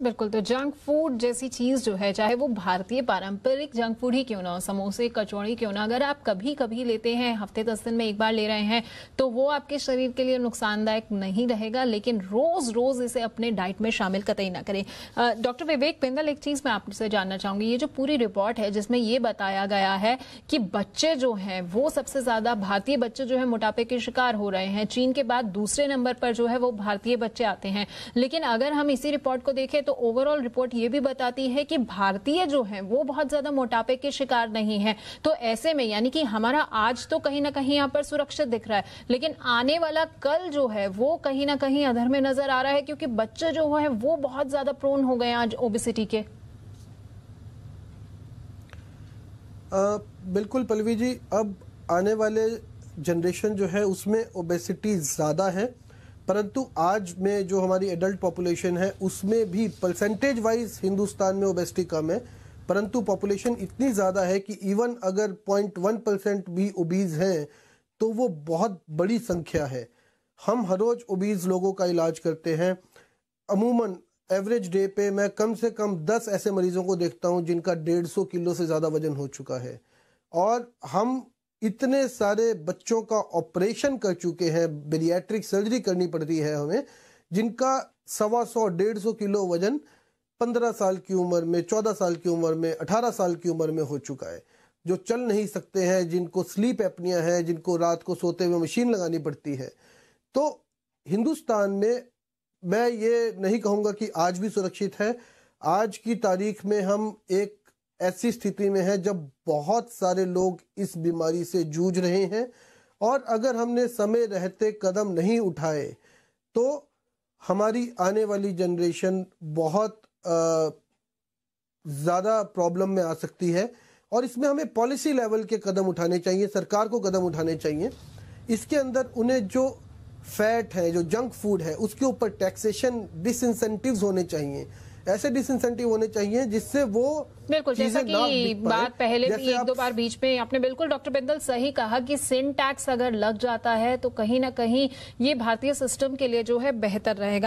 बिल्कुल तो junk food जैसी चीज़ जो है, चाहे वो भारतीय पारंपरिक जंक फ़ूड ही क्यों ना हो, समोसे, कचौड़ी क्यों ना अगर आप कभी कभी लेते हैं, हफ़्ते दस दिन में एक बार ले रहे हैं तो वो आपके शरीर के लिए नुकसानदायक नहीं रहेगा, लेकिन रोज रोज इसे अपने डाइट में शामिल कतई ना करें। डॉक्टर विवेक पिंदल एक चीज़ मैं आपसे जानना चाहूँगी, ये जो पूरी रिपोर्ट है, जिसमें ये बताया गया है कि बच्चे जो है, वो सबसे ज़्यादा भारतीय बच्चे जो है, मोटापे के शिकार हो रहे हैं। चीन के बाद दूसरे नंबर पर जो है, वो भारतीय बच्चे आते हैं। लेकिन अगर हम इसी रिपोर्ट को देखें तो ओवरऑल रिपोर्ट ये भी बताती है कि भारतीय जो है वो बहुत ज़्यादा मोटापे के शिकार नहीं है। तो ऐसे में यानी कि हमारा आज तो कहीं ना कहीं यहाँ पर सुरक्षित दिख रहा है लेकिन आने वाला कल जो है वो कहीं ना कहीं अधर में नज़र आ रहा है क्योंकि बच्चे जो है वो बहुत ज़्यादा प्रोन हो गए आज ओबिसिटी के। आ, बिल्कुल पलवी जी अब आने वाले जनरेशन जो है उसमें ओबेसिटी ज़्यादा है। परंतु आज में जो हमारी एडल्ट पॉपुलेशन है, उसमें भी परसेंटेज वाइज हिंदुस्तान में ओबेसिटी कम है। परंतु पॉपुलेशन इतनी ज़्यादा है कि इवन अगर पॉइंट वन परसेंट भी ओबीज हैं तो वो बहुत बड़ी संख्या है। हम हर रोज़ ओबीज लोगों का इलाज करते हैं। अमूमन एवरेज डे पे मैं कम से कम दस ऐसे मरीजों को देखता हूँ जिनका डेढ़ सौ किलो से ज़्यादा वज़न हो चुका है। और हम इतने सारे बच्चों का ऑपरेशन कर चुके हैं बेरियाट्रिक सर्जरी करनी पड़ती है हमें, जिनका सवा सौ, डेढ़ सौ किलो वज़न पंद्रह साल की उम्र में, चौदह साल की उम्र में, अठारह साल की उम्र में हो चुका है। जो चल नहीं सकते हैं, जिनको स्लीप एपनिया है, जिनको रात को सोते हुए मशीन लगानी पड़ती है। तो हिंदुस्तान में मैं ये नहीं कहूँगा कि आज भी सुरक्षित है। आज की तारीख में हम एक ऐसी स्थिति में है जब बहुत सारे लोग इस बीमारी से जूझ रहे हैं और अगर हमने समय रहते कदम नहीं उठाए तो हमारी आने वाली जनरेशन बहुत ज़्यादा प्रॉब्लम में आ सकती है और इसमें हमें पॉलिसी लेवल के कदम उठाने चाहिए, सरकार को कदम उठाने चाहिए। इसके अंदर उन्हें जो फैट है, जो जंक फ़ूड है, उसके ऊपर टैक्सेशन डिसइंसेंटिव्स होने चाहिए। ऐसे डिसइंसेंटिव होने चाहिए जिससे वो बिल्कुल जैसा कि बात पहले भी एक दो बार बीच में आपने बिल्कुल डॉक्टर बिंदल सही कहा कि सिन टैक्स अगर लग जाता है तो कहीं ना कहीं ये भारतीय सिस्टम के लिए जो है बेहतर रहेगा।